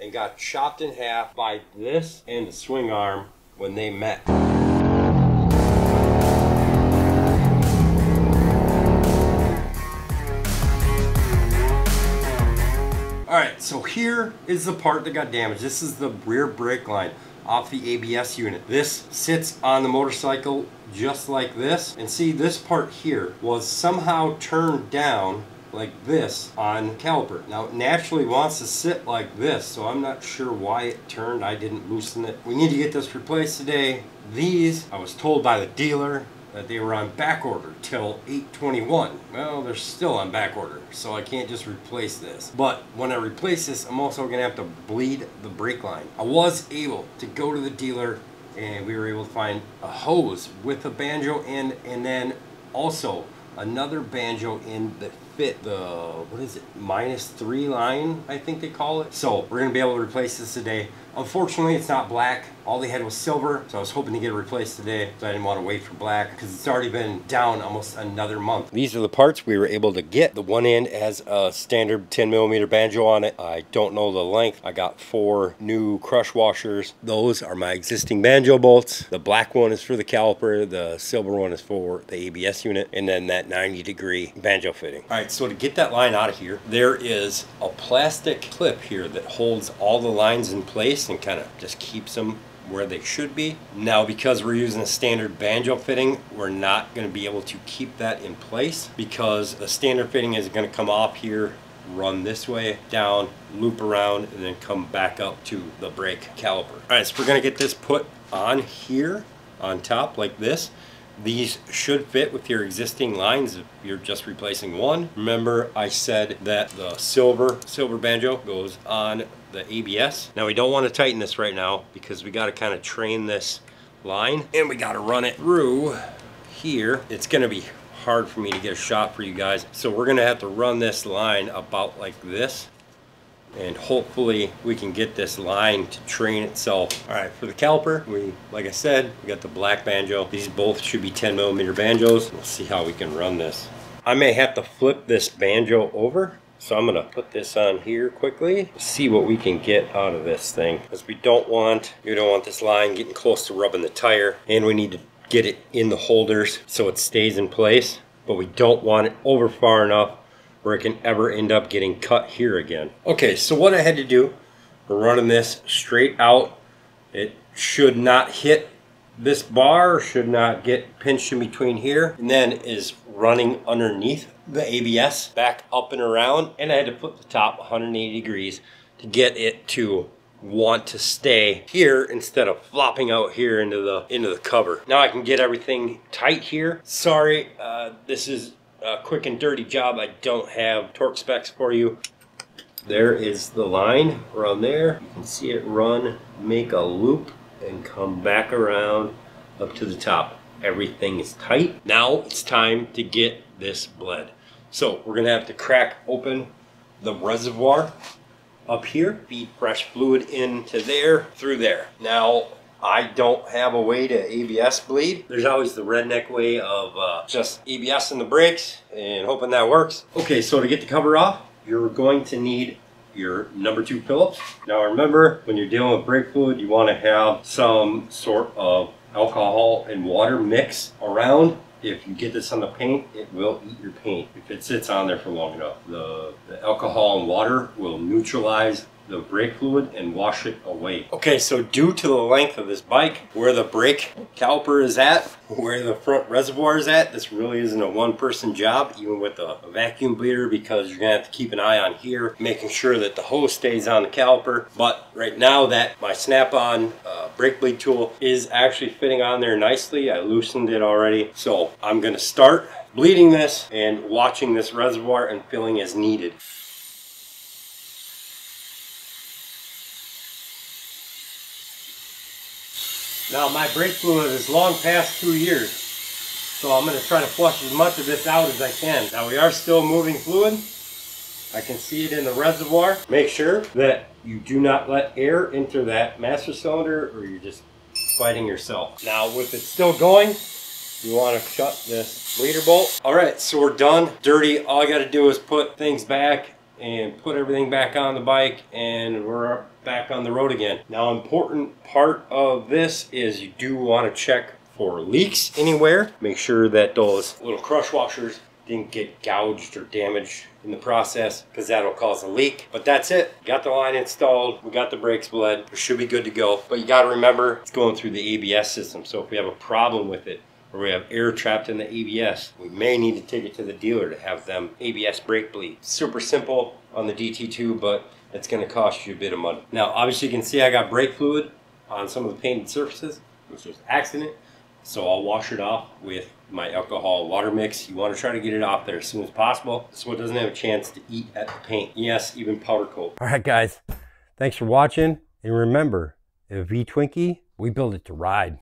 and got chopped in half by this and the swing arm when they met. Alright, so here is the part that got damaged. This is the rear brake line off the ABS unit. This sits on the motorcycle just like this. And see, this part here was somehow turned down like this on caliper. Now it naturally wants to sit like this, so I'm not sure why it turned. I didn't loosen it. We need to get this replaced today. These, I was told by the dealer, that they were on back order till 821. Well, they're still on back order, so I can't just replace this. But when I replace this, I'm also gonna have to bleed the brake line. I was able to go to the dealer and we were able to find a hose with a banjo and and then also another banjo in that fit the what is it minus three line I think they call it. So we're gonna be able to replace this today. Unfortunately it's not black all they had was silver, so I was hoping to get it replaced today, so I didn't want to wait for black because it's already been down almost another month. These are the parts we were able to get. The one end has a standard 10 millimeter banjo on it. I don't know the length. I got four new crush washers. Those are my existing banjo bolts. The black one is for the caliper. The silver one is for the ABS unit. And then that 90 degree banjo fitting. All right, so to get that line out of here, there is a plastic clip here that holds all the lines in place and kind of just keeps them where they should be. Now because we're using a standard banjo fitting, we're not going to be able to keep that in place because the standard fitting is going to come off here run this way, down, loop around, and then come back up to the brake caliper. All right, so we're gonna get this put on here, on top like this. These should fit with your existing lines if you're just replacing one. Remember I said that the silver, silver banjo goes on the ABS. Now we don't want to tighten this right now because we got to kind of train this line and we got to run it through here. It's going to be hard for me to get a shot for you guys. So we're going to have to run this line about like this and hopefully we can get this line to train itself. All right, for the caliper, we, like I said, we got the black banjo. These both should be 10 millimeter banjos. We'll see how we can run this. I may have to flip this banjo over so I'm gonna put this on here quickly, see what we can get out of this thing. Because we don't want, we don't want this line getting close to rubbing the tire and we need to get it in the holders so it stays in place. But we don't want it over far enough where it can ever end up getting cut here again. Okay, so what I had to do, we're running this straight out. It should not hit this bar, should not get pinched in between here, and then is running underneath the ABS back up and around and I had to put the top 180 degrees to get it to want to stay here instead of flopping out here into the into the cover. Now I can get everything tight here. Sorry, uh, this is a quick and dirty job. I don't have torque specs for you. There is the line around there. You can see it run, make a loop, and come back around up to the top. Everything is tight. Now it's time to get this bled. So we're gonna have to crack open the reservoir up here, feed fresh fluid into there, through there. Now, I don't have a way to ABS bleed. There's always the redneck way of uh, just ABS in the brakes and hoping that works. Okay, so to get the cover off, you're going to need your number two Phillips. Now remember, when you're dealing with brake fluid, you want to have some sort of alcohol and water mix around if you get this on the paint, it will eat your paint if it sits on there for long enough. The, the alcohol and water will neutralize the brake fluid and wash it away. Okay, so due to the length of this bike, where the brake caliper is at, where the front reservoir is at, this really isn't a one-person job, even with a, vacuum bleeder, because you're gonna have to keep an eye on here, making sure that the hose stays on the caliper. But right now that my snap-on uh, brake bleed tool is actually fitting on there nicely, I loosened it already. So I'm gonna start bleeding this and watching this reservoir and filling as needed. Now my brake fluid is long past two years, so I'm going to try to flush as much of this out as I can. Now we are still moving fluid. I can see it in the reservoir. Make sure that you do not let air enter that master cylinder or you're just fighting yourself. Now with it still going, you want to shut this bleeder bolt. All right, so we're done. Dirty, all I got to do is put things back and put everything back on the bike and we're back on the road again. Now, important part of this is you do want to check for leaks anywhere. Make sure that those little crush washers didn't get gouged or damaged in the process because that'll cause a leak. But that's it. Got the line installed. We got the brakes bled. We should be good to go. But you got to remember it's going through the ABS system. So if we have a problem with it, or we have air trapped in the ABS, we may need to take it to the dealer to have them ABS brake bleed. Super simple on the DT2, but it's going to cost you a bit of money. Now, obviously you can see I got brake fluid on some of the painted surfaces, which was accident. So I'll wash it off with my alcohol water mix. You want to try to get it off there as soon as possible so it doesn't have a chance to eat at the paint. Yes, even powder coat. All right, guys. Thanks for watching. And remember, a V Twinkie, we build it to ride.